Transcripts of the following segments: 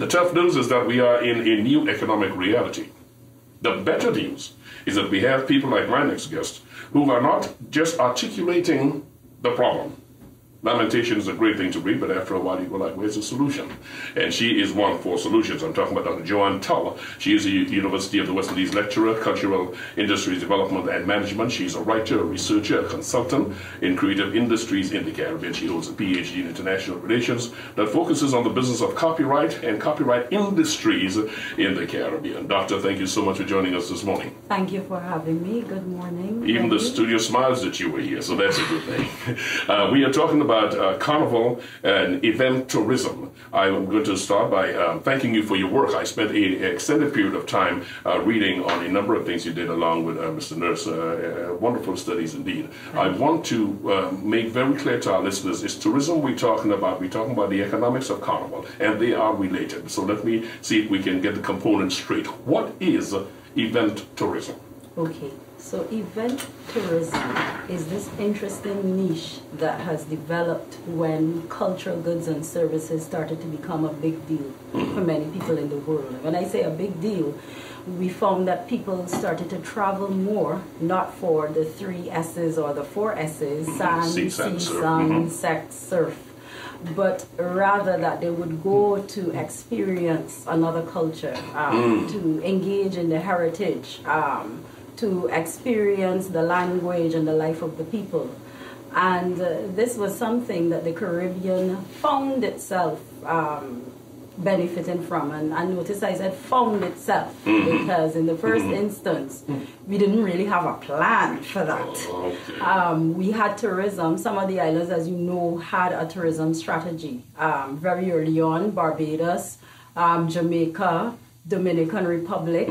The tough news is that we are in a new economic reality. The better news is that we have people like my next guest who are not just articulating the problem, Lamentation is a great thing to read, but after a while you go like, where's the solution? And she is one for solutions. I'm talking about Dr. Joanne Tull. She is a University of the West Indies lecturer, cultural industries development and management. She's a writer, a researcher, a consultant in creative industries in the Caribbean. She holds a PhD in international relations that focuses on the business of copyright and copyright industries in the Caribbean. Doctor, thank you so much for joining us this morning. Thank you for having me. Good morning. Even thank the you. studio smiles that you were here, so that's a good thing. Uh, we are talking about about uh, carnival and event tourism. I'm going to start by um, thanking you for your work. I spent an extended period of time uh, reading on a number of things you did along with uh, Mr. Nurse. Uh, uh, wonderful studies indeed. I want to uh, make very clear to our listeners: is tourism we're talking about? We're talking about the economics of carnival, and they are related. So let me see if we can get the components straight. What is event tourism? Okay, so event tourism is this interesting niche that has developed when cultural goods and services started to become a big deal for many people in the world. When I say a big deal, we found that people started to travel more, not for the three S's or the four S's, sand, Sea, sea, sand, surf. sun, Mhm. sex, surf, but rather that they would go to experience another culture, um, to engage in the heritage, um, to experience the language and the life of the people. And uh, this was something that the Caribbean found itself um, benefiting from. And, I notice I said found itself because in the 1st instance, we didn't really have a plan for that. Okay. Um, we had tourism. Some of the islands, as you know, had a tourism strategy. Um, very early on, Barbados, um, Jamaica, Dominican Republic,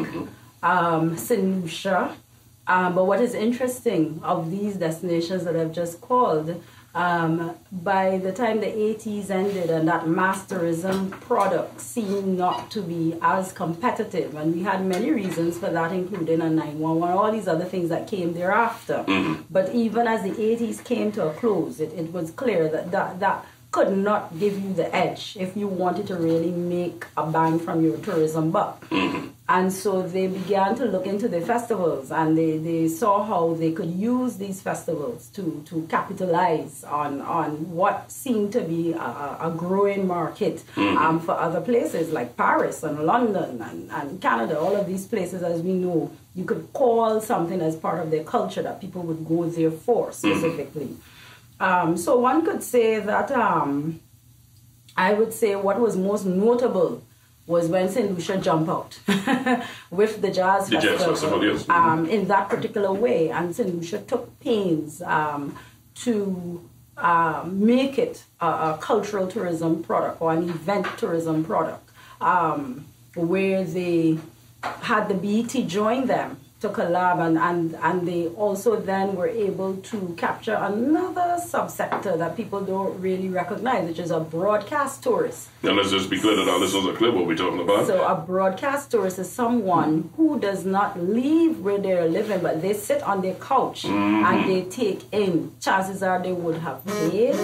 um. Lucia. Um, but what is interesting of these destinations that I've just called, um, by the time the 80s ended and that mass tourism product seemed not to be as competitive, and we had many reasons for that, including a 911, all these other things that came thereafter. But even as the 80s came to a close, it, it was clear that, that that could not give you the edge if you wanted to really make a bang from your tourism buck. Mm-hmm. And so they began to look into the festivals and they, they saw how they could use these festivals to, to capitalize on, on what seemed to be a, a growing market mm-hmm. um, for other places like Paris and London and, and Canada. All of these places, as we know, you could call something as part of their culture that people would go there for mm-hmm. specifically. Um, so one could say that um, I would say what was most notable was when St. Lucia jumped out with the jazz The jazz festival, festival, yes. um, in that particular way. And St. Lucia took pains um, to uh, make it a, a cultural tourism product or an event tourism product um, where they had the BET join them to collab and, and, and they also then were able to capture another subsector that people don't really recognize, which is a broadcast tourist. Now let's just be clear that our listeners are clear what we're talking about. So a broadcast tourist is someone who does not leave where they're living, but they sit on their couch mm-hmm. and they take in. Chances are they would have paid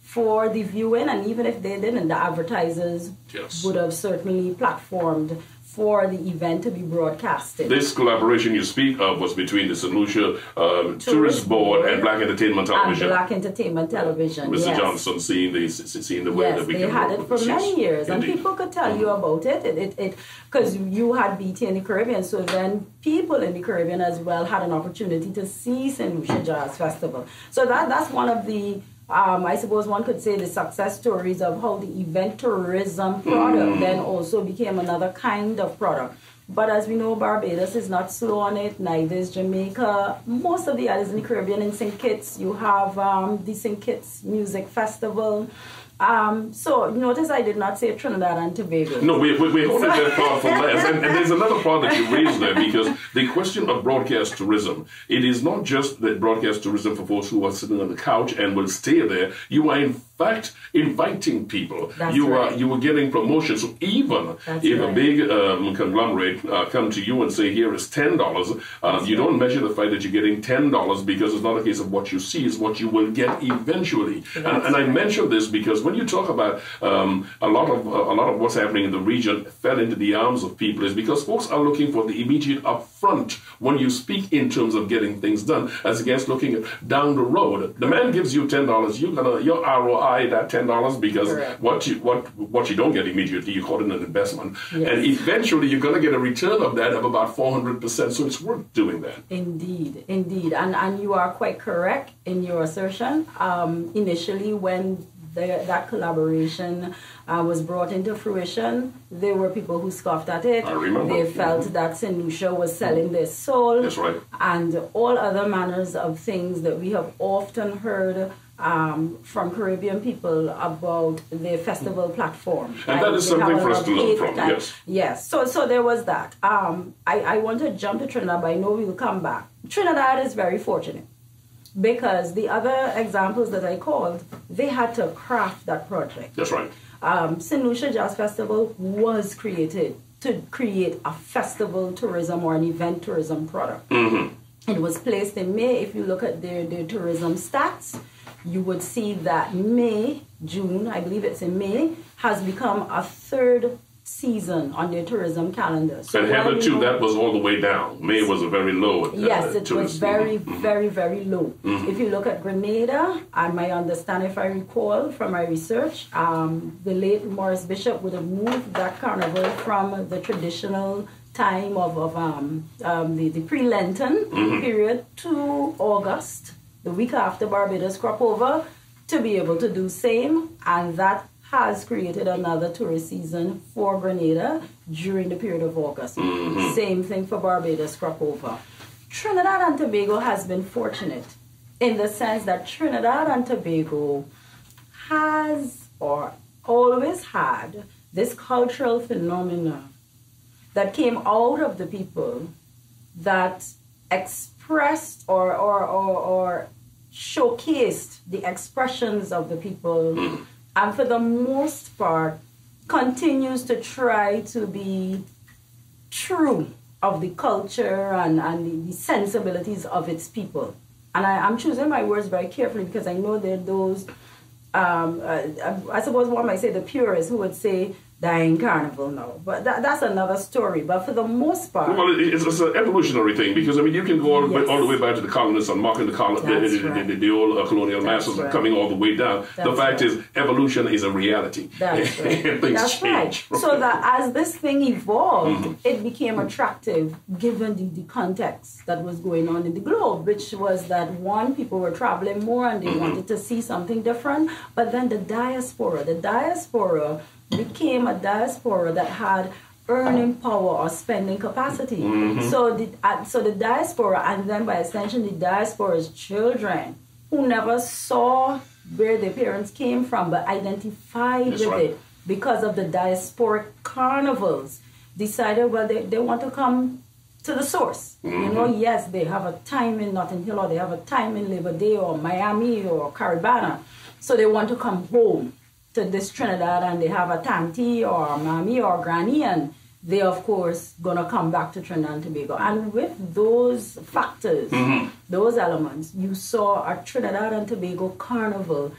for the viewing, and even if they didn't, the advertisers Yes. would have certainly platformed for the event to be broadcasted. This collaboration you speak of was between the St. Lucia um, Tourist Board Board and Black Entertainment and Television. Black Entertainment Television. Mr. yes. Johnson seeing the seeing the way Yes, that we they can had it for many years, and people could tell you about it. It, it, it, because you had BT in the Caribbean, so then people in the Caribbean as well had an opportunity to see St. Lucia Jazz Festival. So that that's one of the, um, I suppose one could say, the success stories of how the event tourism product then also became another kind of product. But as we know, Barbados is not slow on it, neither is Jamaica. Most of the islands in the Caribbean, in St. Kitts, you have um, the St. Kitts Music Festival. Um, so notice I did not say Trinidad and Tobago. No, we, we, we're holding that part for last. And, and there's another part that you raised there because the question of broadcast tourism, it is not just that broadcast tourism for folks who are sitting on the couch and will stay there. You are in fact inviting people. That's you right. are you were getting promotions. So even That's if a big um, conglomerate uh, come to you and say, "Here is ten dollars," uh, you don't measure the fact that you're getting ten dollars because it's not a case of what you see; it's what you will get eventually. And, That's and I right. mention this because when you talk about um, a lot of uh, a lot of what's happening in the region fell into the arms of people is because folks are looking for the immediate upfront when you speak in terms of getting things done, as against looking down the road. The man gives you ten dollars, you're gonna your ROI that ten dollars because Correct. what you what what you don't get immediately, you call it an investment, Yes. and eventually you're gonna get a return of that of about four hundred percent. So it's worth doing that. Indeed, indeed, and and you are quite correct in your assertion. Um, initially, when the, that collaboration uh, was brought into fruition, there were people who scoffed at it. I remember. They felt that Saint Lucia was selling their soul. That's right. And all other manners of things that we have often heard. Um, from Caribbean people about the festival platform, And that is something for us to learn from, that- yes. Yes, so so there was that. Um, I, I want to jump to Trinidad, but I know we will come back. Trinidad is very fortunate because the other examples that I called, they had to craft that project. That's right. Um, St. Lucia Jazz Festival was created to create a festival tourism or an event tourism product. It was placed in May. If you look at their, their tourism stats, you would see that May, June, I believe it's in May, has become a third season on their tourism calendar. So And hitherto, that was all the way down. May was a very low. Uh, Yes, it was very, Mhm. very, very low. If you look at Grenada, and my understanding, if I recall from my research, um, the late Maurice Bishop would have moved that carnival from the traditional time of, of um, um, the, the pre-Lenten period to August, the week after Barbados crop over, to be able to do same, and that has created another tourist season for Grenada during the period of August. Mm-hmm. Same thing for Barbados crop over. Trinidad and Tobago has been fortunate in the sense that Trinidad and Tobago has or always had this cultural phenomena that came out of the people that expressed or, or, or, or showcased the expressions of the people and for the most part continues to try to be true of the culture and, and the, sensibilities of its people. And I, I'm choosing my words very carefully because I know there are those, um, uh, I suppose one might say the purists who would say, dying carnival now. But that, that's another story. But for the most part, Well, it- it's, it's an evolutionary thing because I mean you can go all, the way- Yes. all the way back to the colonists and mocking the, col- the, That's right. the, the old uh, colonial That's masters right. coming all the way down. the fact right. is, evolution is a reality. That's right. That's change. right. So that as this thing evolved, Mm-hmm. it became attractive given the, the context that was going on in the globe, which was that one, people were traveling more and they Mm-hmm. wanted to see something different. But then the diaspora, the diaspora became a diaspora that had earning power or spending capacity. Mm-hmm. So the uh, so the diaspora and then by extension the diaspora's children who never saw where their parents came from but identified That's with right. it because of the diasporic carnivals decided well they, they want to come to the source you know yes they have a time in Notting Hill or they have a time in Labor Day or Miami or Caribana so they want to come home to this Trinidad and they have a tanti or a mommy or granny and they of course gonna come back to Trinidad and Tobago. And with those factors mm-hmm. those elements you saw a Trinidad and Tobago carnival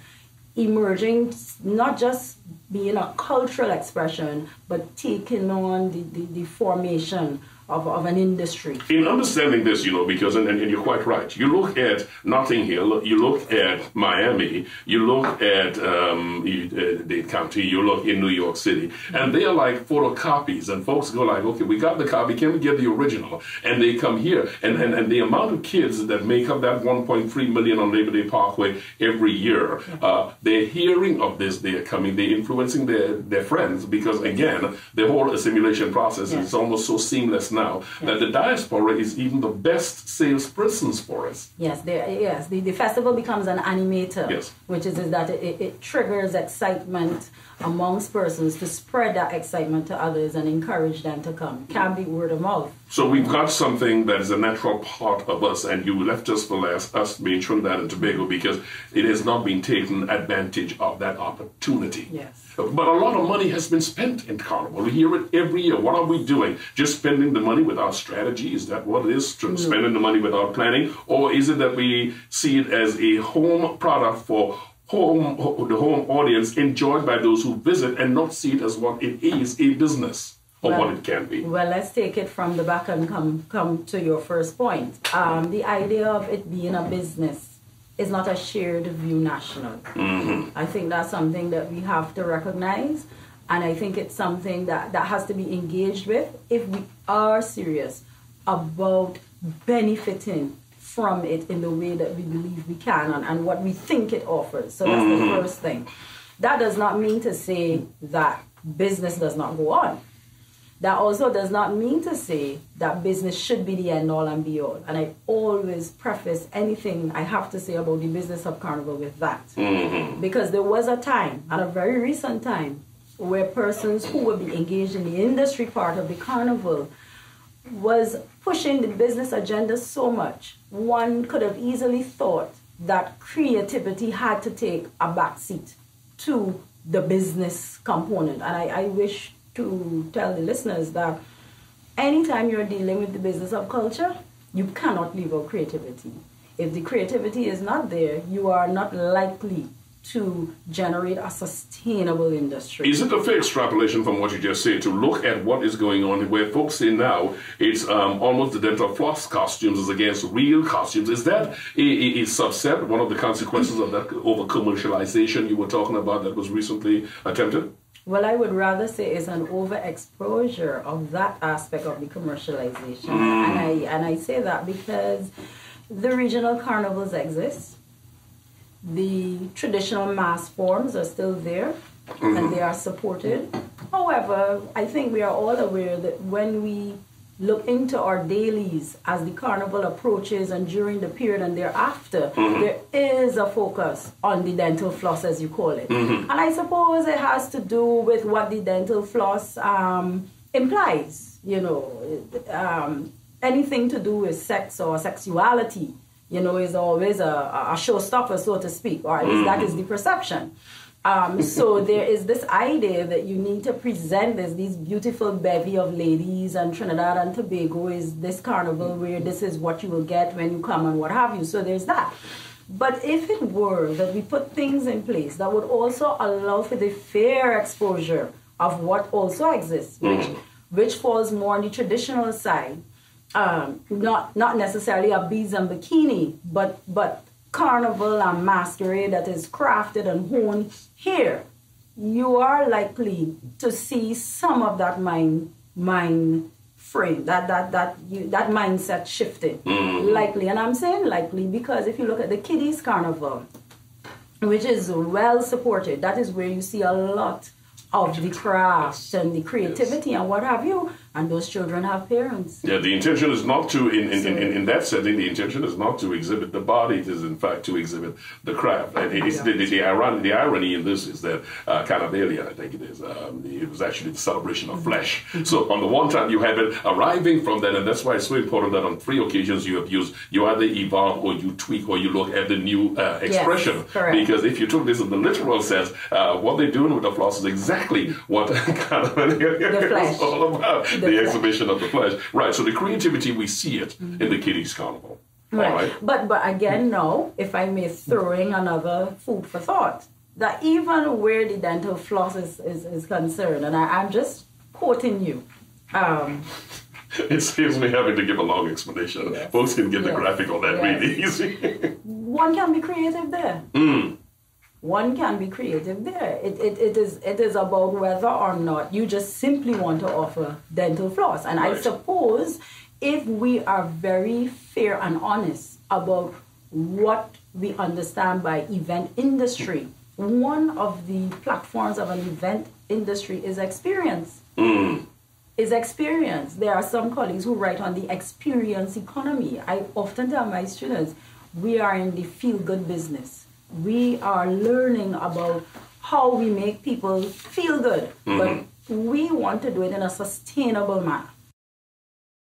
emerging not just being a cultural expression but taking on the, the, the formation of, of an industry. In understanding this, you know, because, and, and you're quite right, you look at Notting Hill, you look at Miami, you look at um, you- uh, Dade County, you look in New York City, and they are like photocopies, and folks go like, okay, we got the copy, can we get the original? And they come here, and, and, and the amount of kids that make up that 1.3 million on Labor Day Parkway every year, uh, they're hearing of this, they're coming, they're influencing their, their friends, because again, the whole assimilation process is almost so seamless now that the diaspora is even the best salespersons for us. Yes, yes. The, the festival becomes an animator, Yes. which is, is that it, it triggers excitement amongst persons to spread that excitement to others and encourage them to come. Can't be word of mouth. So we've got something that is a natural part of us, and you left us for last, us being Trinidad and Tobago, because it has not been taken advantage of that opportunity. Yes. But a lot of money has been spent in Carnival. We hear it every year. What are we doing? Just spending the money without strategy? Is that what it is? No. Spending the money without planning? Or is it that we see it as a home product for home the home audience enjoyed by those who visit and not see it as what it is a business or well, what it can be. well let's take it from the back and come come to your first point. Um, the idea of it being a business is not a shared view national. Mm-hmm. i think that's something that we have to recognize and i think it's something that that has to be engaged with if we are serious about benefiting from it in the way that we believe we can and, and what we think it offers. So that's mm-hmm. the first thing. That does not mean to say that business does not go on. That also does not mean to say that business should be the end all and be all. And I always preface anything I have to say about the business of Carnival with that. Mm-hmm. Because there was a time, at a very recent time, where persons who would be engaged in the industry part of the Carnival was pushing the business agenda so much, one could have easily thought that creativity had to take a backseat to the business component. And I, I wish to tell the listeners that anytime you're dealing with the business of culture, you cannot leave out creativity. If the creativity is not there, you are not likely to generate a sustainable industry. Is it a fair extrapolation from what you just said to look at what is going on where folks say now it's um, almost the dental floss costumes is against real costumes? Is that a, a, a subset, one of the consequences of that over commercialization you were talking about that was recently attempted? Well, I would rather say it's an overexposure of that aspect of the commercialization. Mm. And I and I say that because the regional carnivals exist the traditional mass forms are still there mm-hmm. and they are supported. However, I think we are all aware that when we look into our dailies as the carnival approaches and during the period and thereafter, mm-hmm. there is a focus on the dental floss, as you call it. Mm-hmm. And I suppose it has to do with what the dental floss um, implies, you know, um, anything to do with sex or sexuality you know, is always a, a showstopper, so to speak, or at least that is the perception. Um, so there is this idea that you need to present this, these beautiful bevy of ladies, and Trinidad and Tobago is this carnival where this is what you will get when you come and what have you. So there's that. But if it were that we put things in place that would also allow for the fair exposure of what also exists, which, mm. which falls more on the traditional side, um, not not necessarily a beads and bikini, but but carnival and masquerade that is crafted and honed here, you are likely to see some of that mind mind frame, that that that you, that mindset shifting. Mm-hmm. Likely, and I'm saying likely because if you look at the kiddies carnival, which is well supported, that is where you see a lot of the craft and the creativity yes. and what have you and those children have parents. Yeah, the intention is not to, in, in, in, in, that setting, the intention is not to exhibit the body, it is in fact to exhibit the craft. And it's, the, the, the, irony, the irony in this is that uh, Carnavalia, I think it is, um, it was actually the celebration of flesh. Mm-hmm. So on the one hand, you have it arriving from that, and that's why it's so important that on three occasions you have used, you either evolve or you tweak or you look at the new uh, expression. Yes, because if you took this in the literal sense, uh, what they're doing with the floss is exactly what Carnavalia is all about the, exhibition of the flesh. Right. So the creativity we see it mm-hmm. in the Kiddies Carnival. Right. right. But but again, no. If I may throwing another food for thought, that even where the dental floss is, is, is concerned, and I, am just quoting you. Um, it saves me having to give a long explanation. Yes. Folks can get yes. the graphic on that yes. really easy. One can be creative there. Mm one can be creative there. It, it, it, is, it is about whether or not you just simply want to offer dental floss. And right. I suppose if we are very fair and honest about what we understand by event industry, one of the platforms of an event industry is experience. Mm. Is experience. There are some colleagues who write on the experience economy. I often tell my students, we are in the feel good business we are learning about how we make people feel good, but mm-hmm. we want to do it in a sustainable manner.